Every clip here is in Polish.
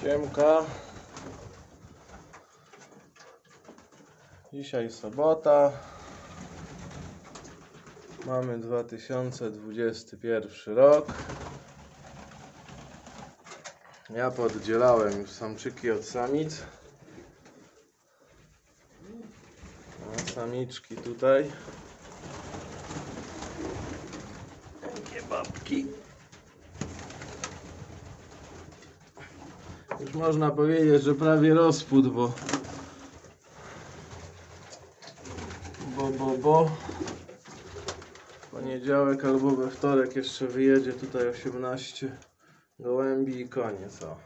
Siemka. Dzisiaj sobota. Mamy 2021 rok. Ja poddzielałem już samczyki od samic. A samiczki tutaj. Jakie babki. Można powiedzieć, że prawie rozpód, bo bo, bo, bo poniedziałek albo we wtorek jeszcze wyjedzie tutaj 18 gołębi i koniec, o.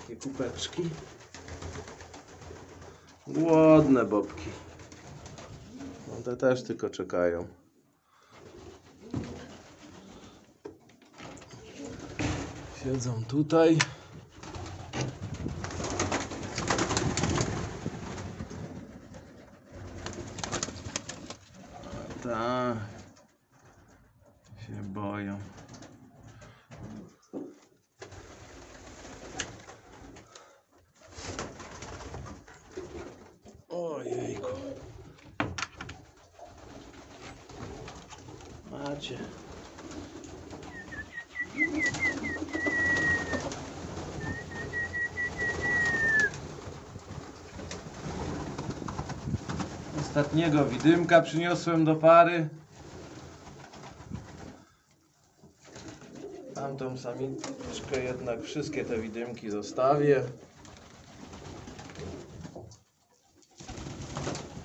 Takie kupeczki. Głodne bobki. No te też tylko czekają. Siedzą tutaj. Tak. Macie. Ostatniego widymka przyniosłem do pary. Tamtą samiczkę jednak wszystkie te widymki zostawię.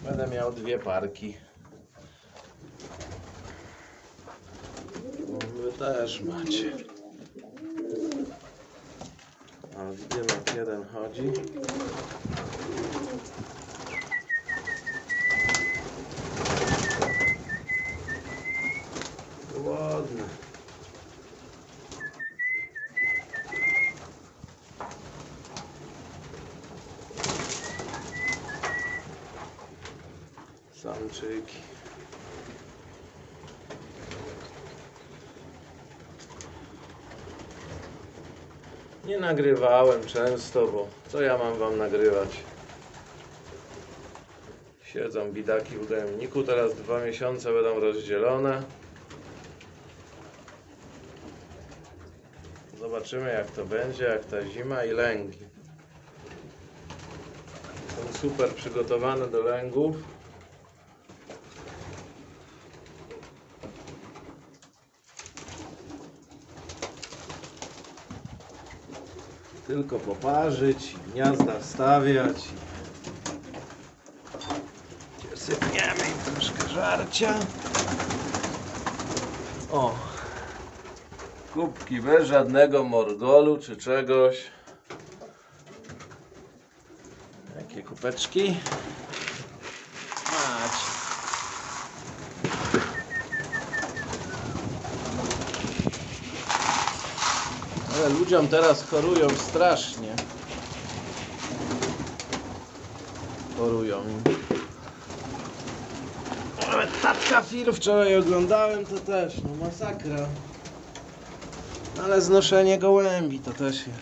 Będę miał dwie parki. Wy też macie. A widymek jeden chodzi. Ładny. Samczyki. Nie nagrywałem często, bo co ja mam wam nagrywać? Siedzą bidaki w gojemniku, teraz dwa miesiące będą rozdzielone. Zobaczymy jak to będzie, jak ta zima i lęgi. Są super przygotowane do lęgów. Tylko poparzyć, gniazda stawiać. i Sypniemy im troszkę żarcia. O, Kubki bez żadnego morgolu czy czegoś. Jakie kubeczki? Mać. Ale ludziom teraz chorują strasznie. Chorują. Ale tatka film wczoraj oglądałem to też, no masakra. Ale znoszenie gołębi to też jest.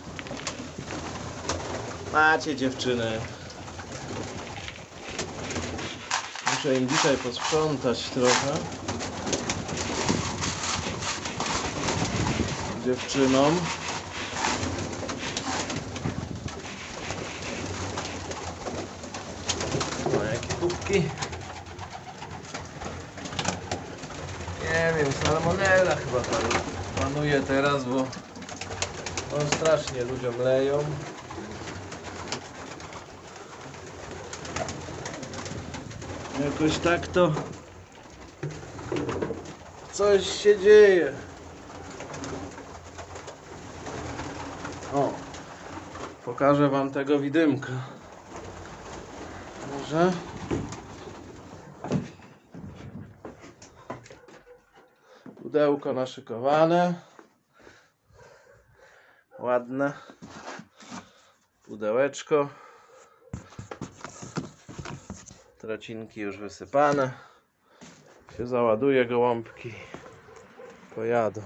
Macie dziewczyny. Muszę im dzisiaj posprzątać trochę. Dziewczynom. No jakie kubki. Nie wiem, salmonella chyba panu- panuje teraz, bo on strasznie ludziom leją. Jakoś tak to coś się dzieje. O, pokażę wam tego widymka. Może? Pudełko naszykowane. Ładne. Pudełeczko. Tracinki już wysypane. Się załaduje gołąbki. Pojadą.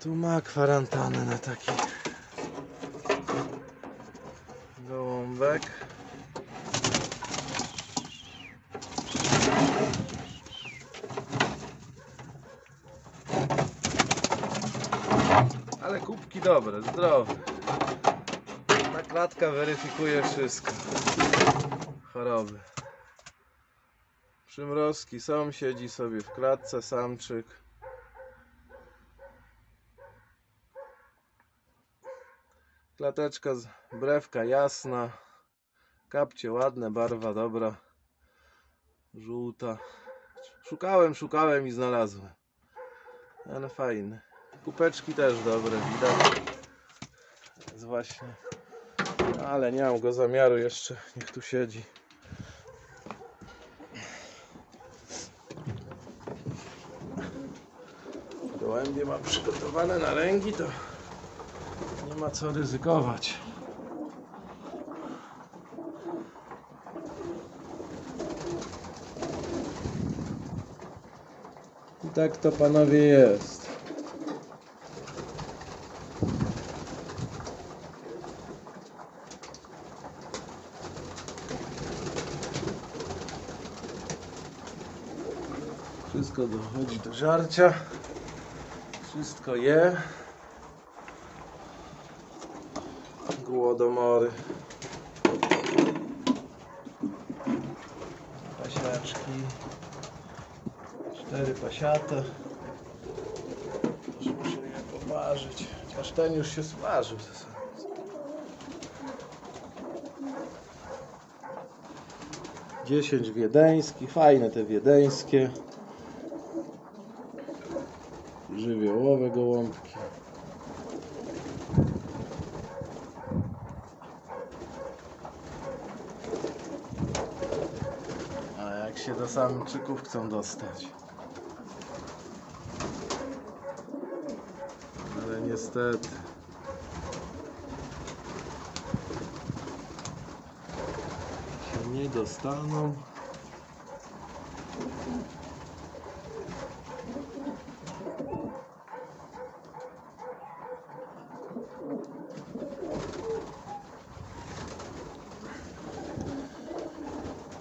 tu ma kwarantannę na taki gołąbek. Kubki dobre, zdrowe. Ta klatka weryfikuje wszystko. Choroby. Przymrozki sam siedzi sobie w klatce, samczyk. Klateczka z brewka jasna. Kapcie ładne, barwa dobra. Żółta. Szukałem, szukałem i znalazłem. Ale fajny. Kupeczki też dobre, widać. Jest właśnie. Ale nie mam go zamiaru jeszcze. Niech tu siedzi. Gołębie mam przygotowane na ręgi, to nie ma co ryzykować. I tak to panowie jest. Wszystko dochodzi do żarcia. Wszystko je. Głodomory. Pasiaczki. Cztery pasiate. Też muszę je poparzyć. Chociaż ten już się smażył. w zasadzie. Dziesięć wiedeńskich. Fajne te wiedeńskie. Żywiołowe gołąbki. A jak się do samczyków chcą dostać? Ale niestety. Się nie dostaną.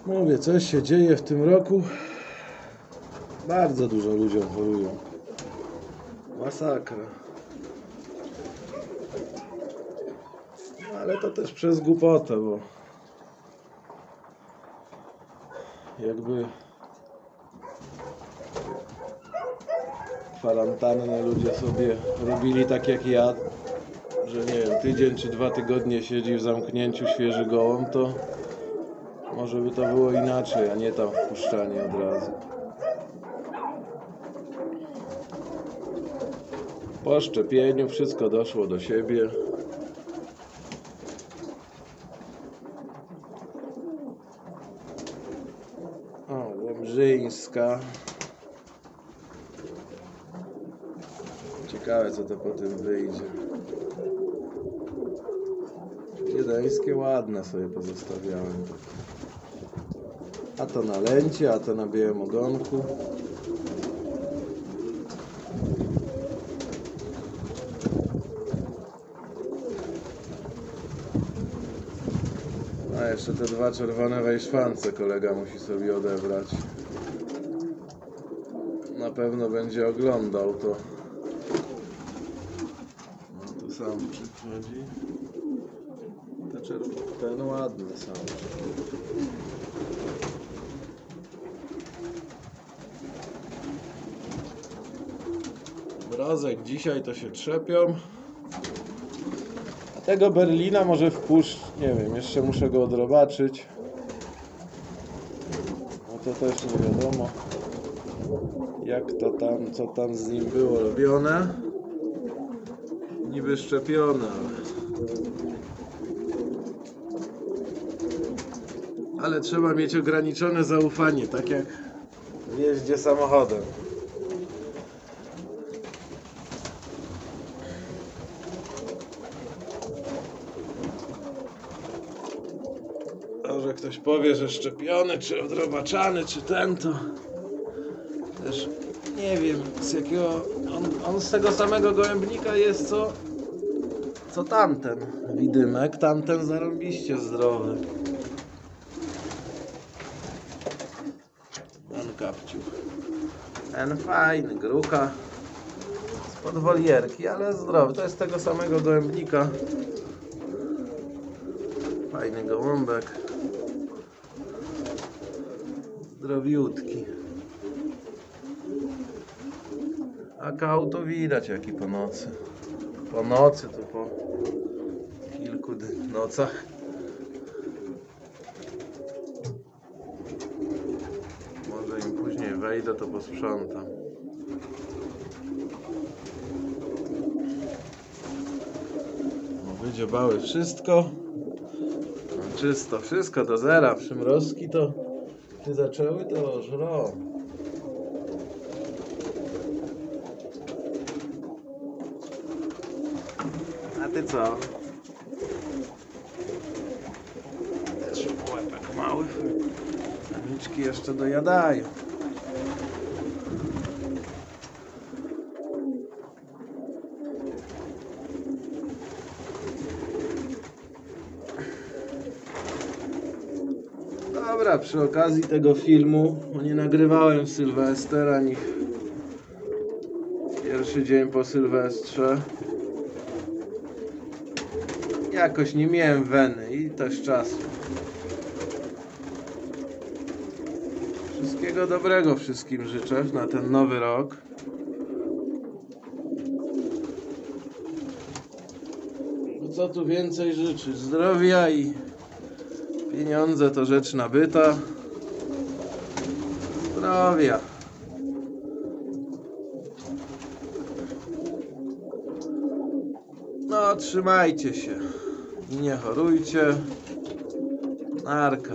Mówię, coś się dzieje w tym roku. Bardzo dużo ludziom chorują. Masakra. No, Ale to też przez głupotę, bo jakby kwarantannę ludzie sobie robili tak jak ja, że nie wiem, tydzień czy dwa tygodnie siedzi w zamknięciu świeży gołąb, to może by to było inaczej, a nie tam wpuszczanie od razu. Po szczepieniu wszystko doszło do siebie. O, Łobrzyńska. Ciekawe co to potem wyjdzie. Wiedeńskie ładne sobie pozostawiałem. A to na lęcie, a to na białym ogonku. A jeszcze te dwa czerwone wejszwance kolega musi sobie odebrać. Na pewno będzie oglądał to. No tu sam przychodzi. Te czerwone, ten ładny sam. Mrozek dzisiaj to się trzepią. A tego Berlina może wpuszcz, nie wiem, jeszcze muszę go odrobaczyć. No to też nie wiadomo jak to tam, co tam z nim było robione. Niby szczepione, ale... Ale trzeba mieć ograniczone zaufanie, tak jak w jeździe samochodem. Może powie, że szczepiony, czy odrobaczany, czy ten, to też Nie wiem z jakiego. On, on z tego samego gołębnika jest co. Co tamten widymek. Tamten zarąbiście zdrowy. Ten kapciu. Ten fajny, grucha. Z podwolierki, ale zdrowy. To jest tego samego gołębnika. Fajny gołąbek. Zdrowiutki. A kał to widać jaki po nocy. Po nocy to po kilku nocach. Może im później wejdę to posprzątam. Wydziobały wszystko. No, czysto, wszystko do zera. Przymrozki to ty zaczęły to żrą. A ty co? Też łepek mały. Samiczki jeszcze dojadają. Dobra, przy okazji tego filmu, bo nie nagrywałem w Sylwester ani pierwszy dzień po Sylwestrze. Jakoś nie miałem weny i też czasu. Wszystkiego dobrego wszystkim życzę na ten nowy rok. No Co tu więcej życzyć? Zdrowia i pieniądze to rzecz nabyta. Zdrowia. No, trzymajcie się. Nie chorujcie. Narka.